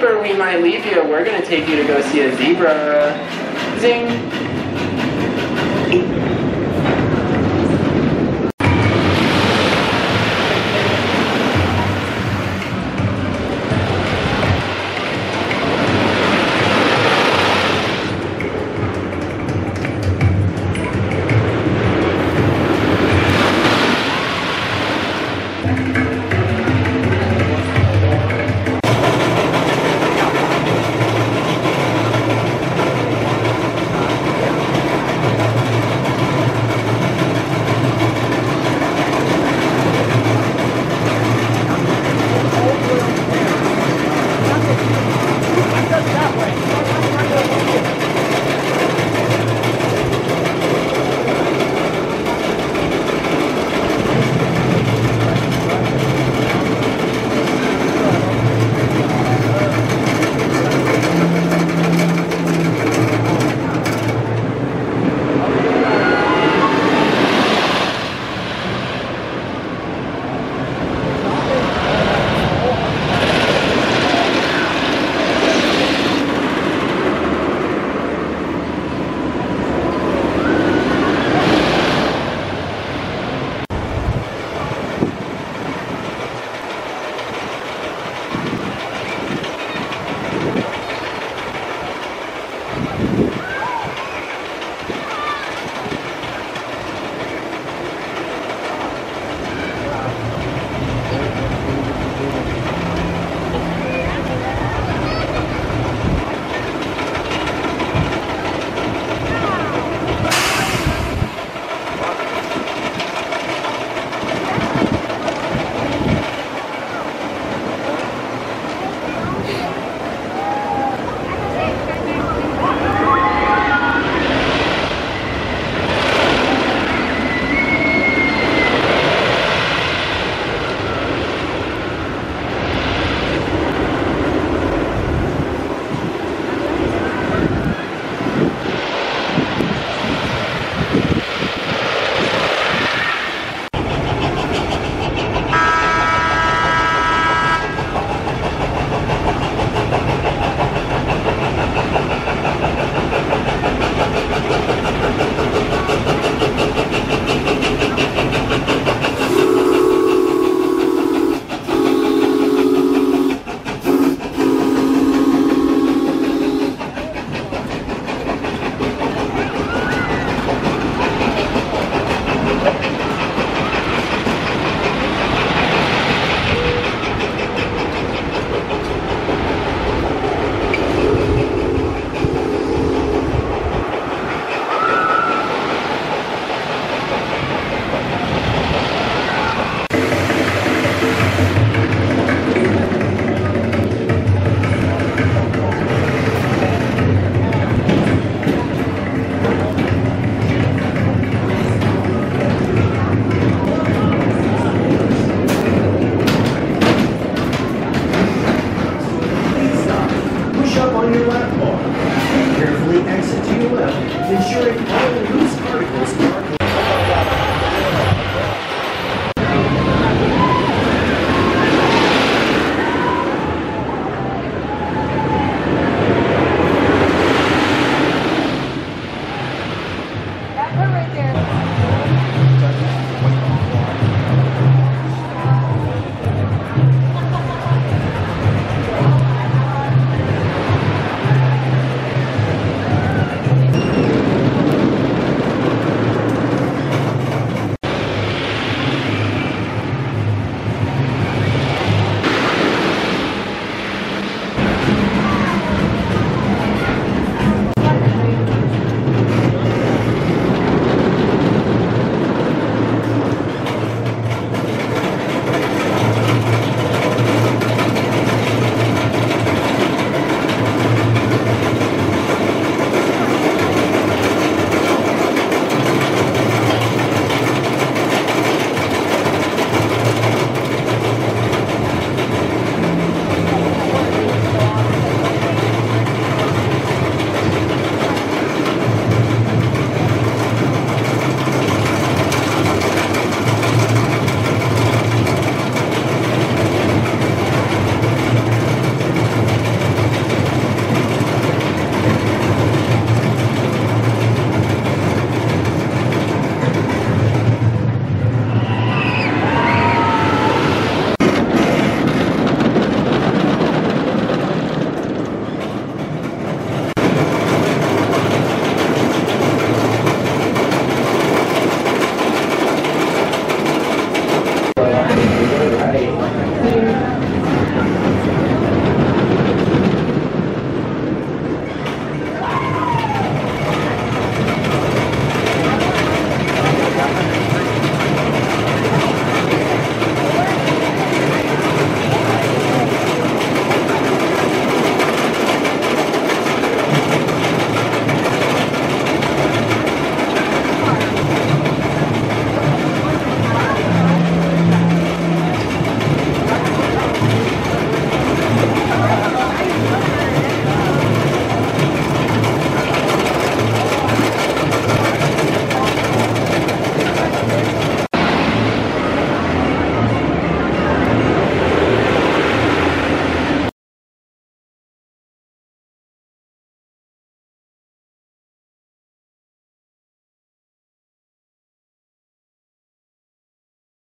we might leave you, we're gonna take you to go see a zebra. Zing. Push up on your lap bar. Carefully exit to your left, ensuring all loose particles